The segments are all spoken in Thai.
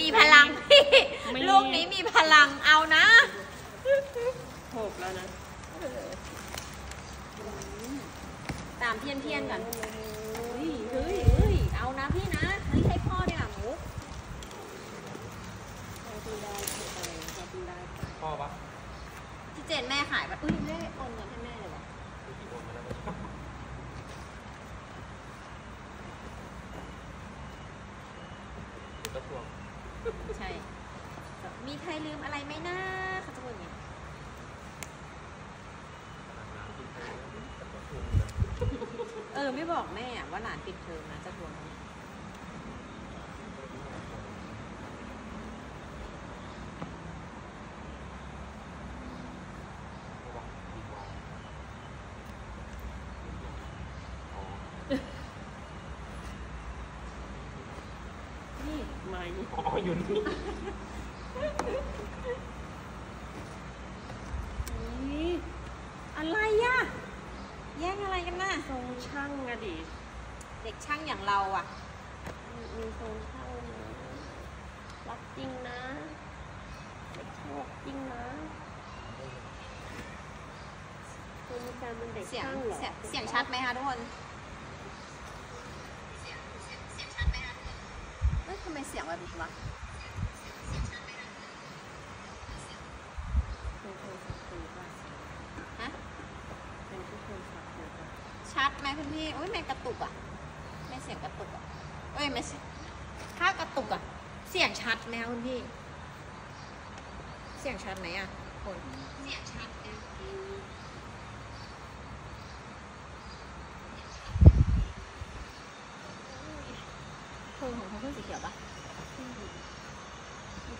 มีพลังพี่ ลูกนี้มีพลังเอานะหกแล้วนะตามเพี้ยนเพี้ยนกันเฮ้ยเฮ้ยเฮ้ยเอานะพี่นะไม่ใช้พ่อเนี่ยหมูพ่อปะที่เจนแม่ขายปะอุ้ย ออไม่บอกแม่อะว่าหลานปิดเทอมนะจะทวงเขานี่ไม่อ๋ออยู่นี่นี่ อะไรอะแย่งอะไรกันน่ะ ทรง ช่างอะดิเด็กช่างอย่างเราอะมีทรงช่างนะรักจริงนะเด็กช่างรักจริงนะคุณมีการเป็นเด็กเสียงช่างเหรอเสียงเสียงชัดไหมคะทุกคนเอ้ยทำไมเสียงแบบนี้วะ เป็นโทรศัพท์คุยป่ะ ฮะ เป็นที่โทรศัพท์คุยป่ะ ชัดไหมคุณพี่ อุ้ยไม่กระตุกอะไม่เสียงกระตุกอะเอ้ยไม่ใช่ถ้ากระตุกอะ เสียงชัดไหมคะคุณพี่ เสียงชัดไหมอะคนเสียงชัดโทนของเขาเพื่อนสีเขียวปะที่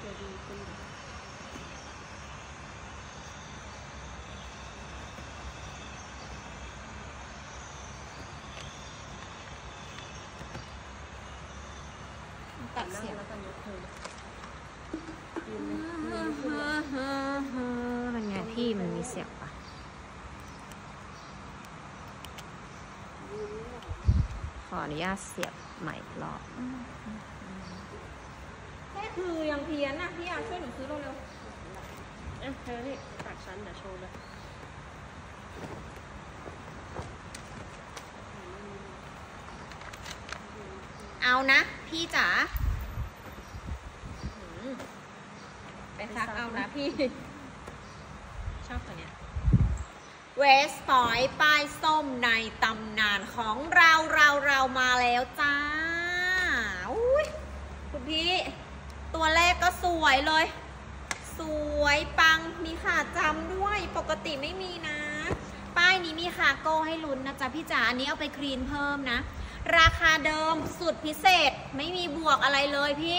จะเสียง แล้วก็ยกเธอยืนเลยยืนขึ้นเลย มันไงพี่มันมีเสียงปะขออนุญาตเสียบใหม่อีกรอบแค่คือยังเพี้ยนอะพี่อาช่วยหนูซื้อเร็วเอ้ยเธอนี่ตัดชั้นเดี๋ยวโชว์เลยๆเอานะ พี่จ๋าหืมไปซักเอานะพี่ ชอบตัวเนี้ย เวสปอยป้ายส้มในตำนานของเราเราเรามาแล้วจ้าอุ้ยคุณพี่ ตัวแรกก็สวยเลย สวยปังมีขาจำด้วยปกติไม่มีนะ ป้ายนี้มีขาโก้ให้ลุ้นนะจ๊ะพี่จ๋าอันนี้เอาไปคลีนเพิ่มนะ ราคาเดิมสุดพิเศษไม่มีบวกอะไรเลยพี่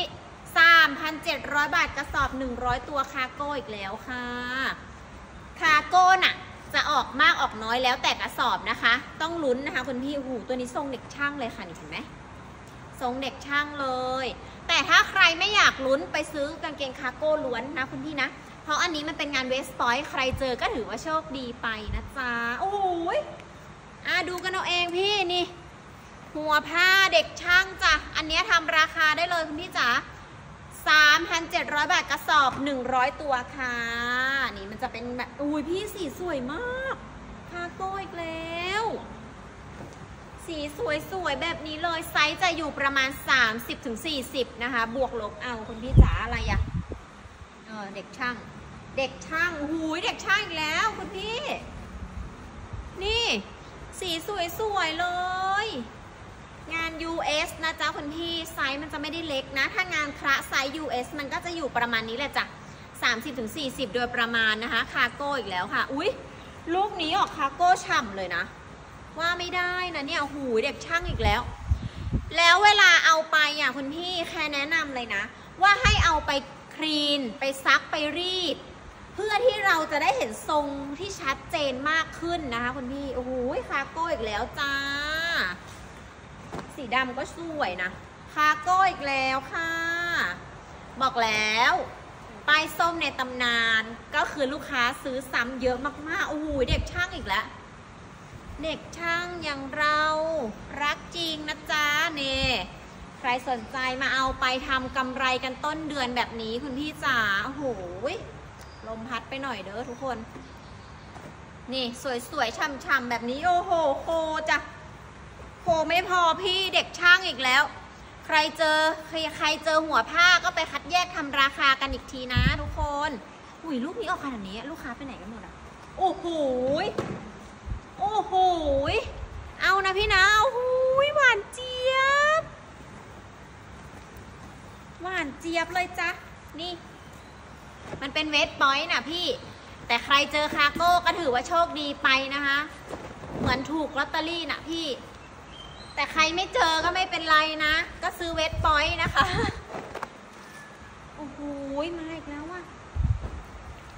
3,700 บาทกระสอบ 100 ตัวคาโก้อีกแล้วค่ะ คาโก้น่ะ จะออกมากออกน้อยแล้วแต่กระสอบนะคะ ต้องลุ้นนะคะคุณพี่หูตัวนี้ทรงเด็กช่างเลยค่ะนี่เห็นไหมทรงเด็กช่างเลย แต่ถ้าใครไม่อยากลุ้นไปซื้อกางเกงคาโก้ล้วนนะคุณพี่นะ เพราะอันนี้มันเป็นงานเวสปอยใครเจอก็ถือว่าโชคดีไปนะจ๊ะโอ้ยอะดูกันเอาเองพี่นี่หัวผ้าเด็กช่างจ้ะ อันนี้ทำราคาได้เลยคุณพี่จ๋า3,700 บาทกระสอบ 100 ตัวค่ะ นี่มันจะเป็นแบบอุ้ยพี่สีสวยมากคาโก้อีกแล้ว สีสวยๆแบบนี้เลยไซส์จะอยู่ประมาณ 30-40 นะคะ บวกลบเอาคุณพี่จ๋าอะไรอะเออเด็กช่าง เด็กช่างหูยเด็กช่างอีกแล้วคุณพี่ นี่ สีสวยๆเลยงาน US นะจ๊ะคุณพี่ไซส์มันจะไม่ได้เล็กนะ ถ้างานคระไซส์ US มันก็จะอยู่ประมาณนี้แหละจ้ะ 30-40 โดยประมาณนะคะ คาโก้อีกแล้วค่ะ อุ๊ยลูกนี้ออกคาโก้ฉ่ำเลยนะ ว่าไม่ได้นะเนี่ยหูเด็กช่างอีกแล้ว แล้วเวลาเอาไปอะคุณพี่แค่แนะนำเลยนะ ว่าให้เอาไปคลีน ไปซักไปรีด เพื่อที่เราจะได้เห็นทรงที่ชัดเจนมากขึ้นนะคะคุณพี่ โอ้โหคาโก้อีกแล้วจ้า สีดำก็สวยนะ คาโก้อีกแล้วค่ะ บอกแล้ว ป้ายส้มในตำนานก็คือลูกค้าซื้อซ้ำเยอะมากๆ โอ้โหเด็กช่างอีกแล้ว เด็กช่างอย่างเรารักจริงนะจ๊ะเน่ใครสนใจมาเอาไปทำกำไรกันต้นเดือนแบบนี้คุณพี่จ๋าโอ้โหลมพัดไปหน่อยเด้อทุกคน นี่สวยๆช่ำๆแบบนี้ โอ้โหโคจ้ะโหไม่พอพี่เด็กช่างอีกแล้ว ใครเจอใครใครเจอหัวผ้าก็ไปคัดแยกทำราคากันอีกทีนะทุกคนอุ้ยลูกนี้ออกขนาดนี้ลูกค้าไปไหนกันหมดอะโอ้โหยโอ้โหยเอานะพี่นะโอ้โหยหวานเจี๊ยบ หวานเจี๊ยบเลยจ้ะนี่ มันเป็นเวทปอยต์นะพี่ แต่ใครเจอคาโก้ก็ถือว่าโชคดีไปนะคะ เหมือนถูกลอตเตอรี่นะพี่ แต่ใครไม่เจอก็ไม่เป็นไรนะ ก็ซื้อเวทปอยต์นะคะ โอ้โหมาอีกแล้วอะ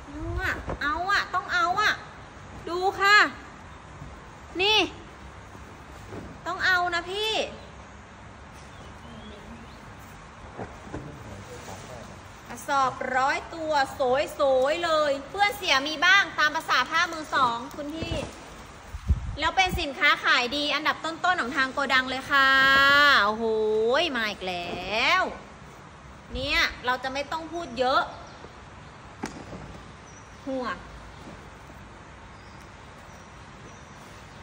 เอาอะเอาอะต้องเอาอะดูค่ะ นี่ ต้องเอานะพี่ กระสอบร้อยตัวสวยๆเลย เพื่อนเสียมีบ้างตามภาษาผ้ามือสองคุณพี่ แล้วเป็นสินค้าขายดีอันดับต้นๆของทางโกดังเลยค่ะ โอ้โหมาอีกแล้ว เนี่ยเราจะไม่ต้องพูดเยอะ หัว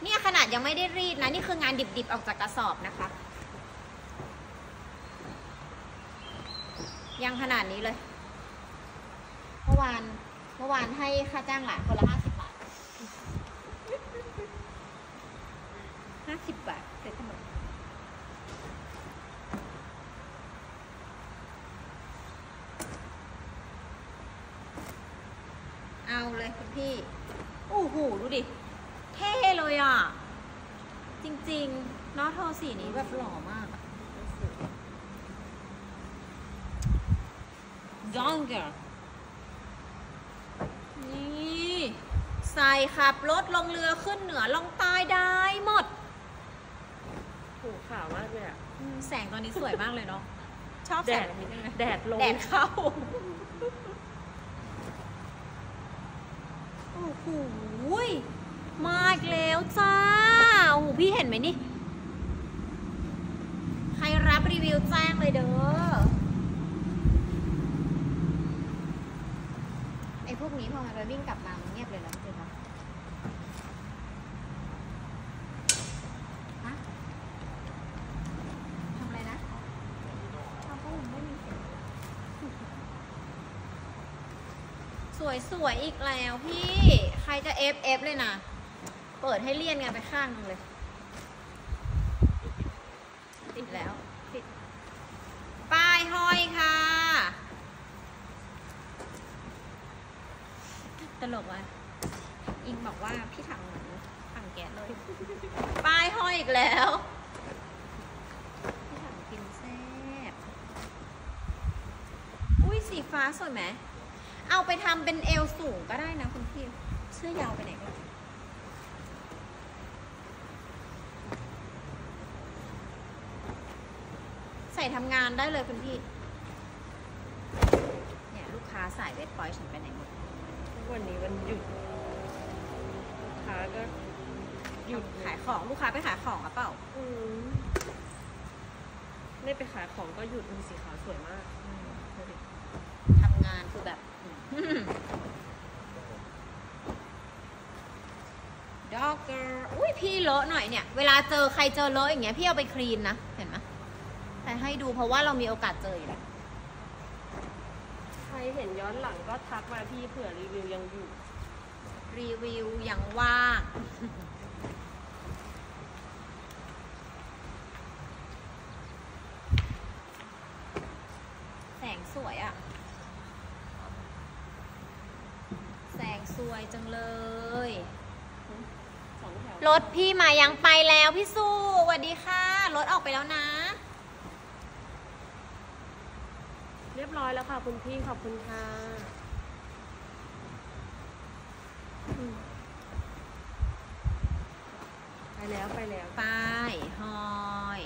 เนี่ยขนาดยังไม่ได้รีดนะ นี่คืองานดิบๆออกจากกระสอบนะคะ ยังขนาดนี้เลย เมื่อวาน เมื่อวานให้ค่าจ้างหลานคนละห้าสิบบาท ห้าสิบบาทเสร็จทั้งหมดเอาเลยคุณพี่โอ้โหดูดิ เท่เลยอะ จริงๆนาะโทนสีนี้แบบหล่อมากอะ younger นี่ ใส่ขับรถลงเรือขึ้นเหนือลงใต้ได้หมด ขาวมากเลยอะอืมแสงตอนนี้สวยมากเลยเนาะ ชอบแดแสดงแบบนี้จังเลยแดดลงแดดเข้า โอ้โหยมาอีกแล้วจ้า โอ้โหพี่เห็นไหมนี่ ใครรับรีวิวแจ้งเลยเด้อ ไอ้พวกนี้พอมันไปวิ่งกลับมามันเงียบเลยนะจริงปะฮะทำอะไรนะเขาก็ไม่มีเสียง สวยๆอีกแล้วพี่ ใครจะเอฟเอฟเลยนะ เปิดให้เลี่ยนกันไปข้างหนึงเลย ติดแล้วติดป้ายห้อยค่ะ ตลกว่ะ อิงบอกว่าพี่ถังเหมือนถังแก๊สเลย ป้ายห้อยอีกแล้วพี่ถังกินแซ่บ อุ้ยสีฟ้าสวยไหม เอาไปทำเป็นเอวสูงก็ได้นะคุณพี่เสื้อยาวไปไหนก็ได้ใส่ทำงานได้เลยคุณพี่ เนี่ยลูกค้าสายเวทปอยฉันไปไหนหมด วันนี้วันหยุดลูกค้าก็หยุดขายของลูกค้าไปขายของหรือเปล่าอืมไม่ไปขายของก็หยุดดูสีขาวสวยมากดูดิ ทำงานคือแบบด็อกเกอร์อุ้ยพี่เลอะหน่อยเนี่ย เวลาเจอใครเจอเลอะอย่างเงี้ยพี่เอาไปคลีนนะ เห็นไหมแต่ให้ดูเพราะว่าเรามีโอกาสเจออยู่แล้วใครเห็นย้อนหลังก็ทักมาพี่เผื่อรีวิวยังอยู่ รีวิวอย่างว่างแสงสวยอะ่ะ แสงส วยจังเลยสองแถวรถพี่มายังไปแล้วพี่สู้สวัสดีค่ะรถออกไปแล้วนะ เรียบร้อยแล้วค่ะคุณพี่ขอบคุณค่ะอืมไปแล้วไปแล้วป้ายห้อย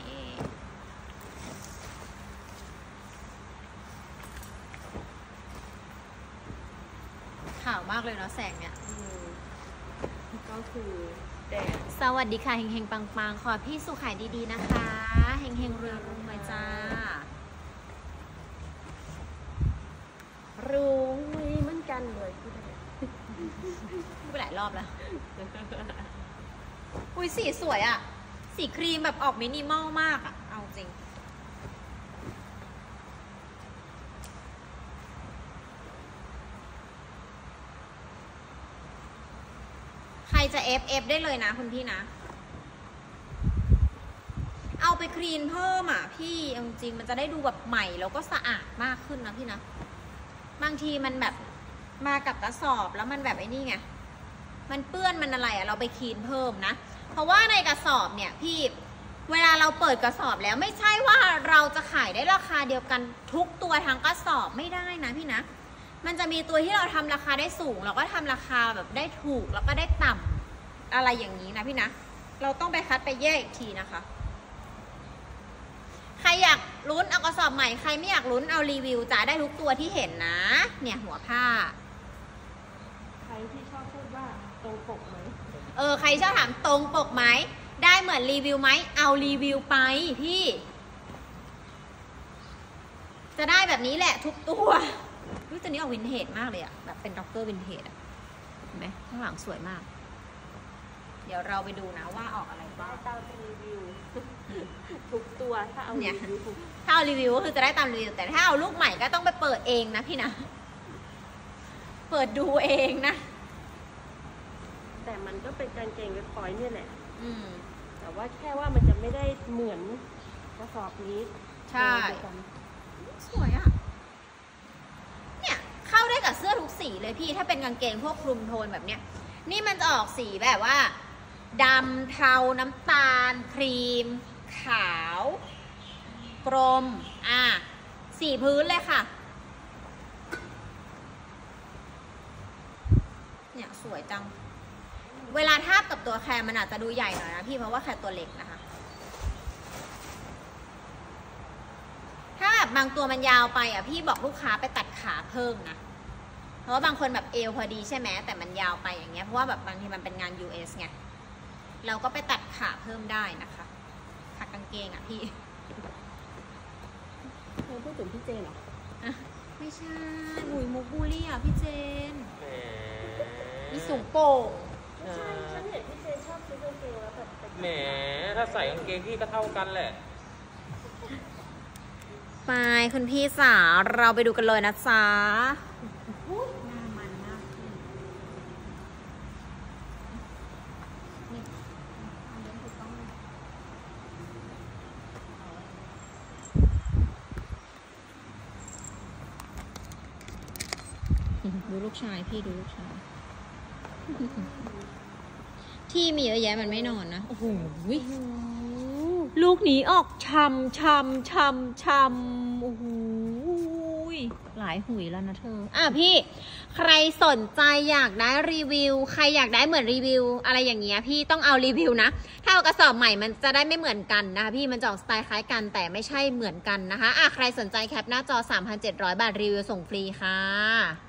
ข่าวมากเลยเนาะแสงเนี่ยอืมก็คือแดดสวัสดีค่ะเฮงๆ ปังๆ ขอให้พี่สุขายดีๆนะคะเฮงๆรวยๆไหมจ้ารู้เหมือนกันเลยพูดได้พูดไปหลายรอบแล้ว อุ้ยสีสวยอะ่ะ สีครีมแบบออกมินิมอลมากอะ่ะ เอาจริง ใครจะ F F ได้เลยนะคุณพี่นะ เอาไปคลีนเพิ่มอะพี่จริงๆมันจะได้ดูแบบใหม่แล้วก็สะอาดมากขึ้นนะพี่นะ บางทีมันแบบมากับกระสอบแล้วมันแบบไอ้นี่ไง มันเปื้อนมันอะไรอะเราไปคลีนเพิ่มนะ เพราะว่าในกระสอบเนี่ยพี่เวลาเราเปิดกระสอบแล้วไม่ใช่ว่าเราจะขายได้ราคาเดียวกันทุกตัวทั้งกระสอบไม่ได้นะพี่นะ มันจะมีตัวที่เราทำราคาได้สูง เราก็ทำราคาแบบได้ถูกแล้วก็ได้ต่ำ อะไรอย่างนี้นะพี่นะ เราต้องไปคัดไปแยกอีกทีนะคะ ใครอยากลุ้นเอากระสอบใหม่ ใครไม่อยากลุ้นเอารีวิวจะได้ทุกตัวที่เห็นนะ เนี่ยหัวผ้า ใครที่ชอบพูดว่าตรงปกไหมเออใครชอบถามตรงปกไหม ได้เหมือนรีวิวไหม เอารีวิวไปพี่ จะได้แบบนี้แหละทุกตัวรู้ตัวนี้ออกวินเทจมากเลยอะแบบเป็น Dockers วินเทจอะเห็นไหมข้างหลังสวยมาก เดี๋ยวเราไปดูนะว่าออกอะไรบ้างตามรีวิวทุกตัวถ้าเอาเนี่ยรีวิวถ้าเอารีวิวก็คือจะได้ตามรีวิว แต่ถ้าเอาลูกใหม่ก็ต้องไปเปิดเองนะพี่นะ เปิดดูเองนะ แต่มันก็เป็นกางเกงเว็บพอยต์เนี่ยแหละอืมแต่ว่าแค่ว่ามันจะไม่ได้เหมือนกระสอบนี้ ใช่เดียวกันสวยอะเนี่ยเข้าได้กับเสื้อทุกสีเลยพี่ถ้าเป็นกางเกงพวกคลุมโทนแบบเนี้ยนี่มันจะออกสีแบบว่า ดำเทาน้ำตาล ครีม ขาว กรม อะสีพื้นเลยค่ะ เนี่ยสวยจัง เวลาทาบกับตัวแคร์มันอาจจะดูใหญ่หน่อยนะพี่เพราะว่าแคร์ตัวเล็กนะคะ ถ้าแบบบางตัวมันยาวไปอะพี่บอกลูกค้าไปตัดขาเพิ่มนะเพราะว่าบางคนแบบเอวพอดีใช่ไหมแต่มันยาวไปอย่างเงี้ยเพราะว่าแบบบางทีมันเป็นงาน US ไง เราก็ไปตัดขาเพิ่มได้นะคะถักกางเกงอะพี่เธอพูดถึงพี่เจนเหรออะไม่ใช่หุยมุกบูลลี่อะพี่เจนแหมมีสูงโป่งไม่ใช่ฉันเห็นพี่เจนชอบซื้อกางเกงแล้วแบบแต่งแหมถ้าใส่กางเกงพี่ก็เท่ากันแหละ ไปคุณพี่สาเราไปดูกันเลยนะจ๊ะหน้ามันหน้าขึ้นนี่เอาเดินถูกต้องเลย ดูลูกชายพี่ดูลูกชาย ที่มีเยอะแยะมันไม่นอนนะ โอ้โหลูกนี้ออกชำชำชำชำโอ้โหยหลายหุยแล้วนะเธอ อะพี่ ใครสนใจอยากได้รีวิว ใครอยากได้เหมือนรีวิว อะไรอย่างเงี้ยพี่ต้องเอารีวิวนะ ถ้าเอากระสอบใหม่มันจะได้ไม่เหมือนกันนะคะพี่มันจะออกสไตล์คล้ายกันแต่ไม่ใช่เหมือนกันนะคะ อะใครสนใจแคปหน้าจอ 3,700 บาทรีวิวส่งฟรีค่ะ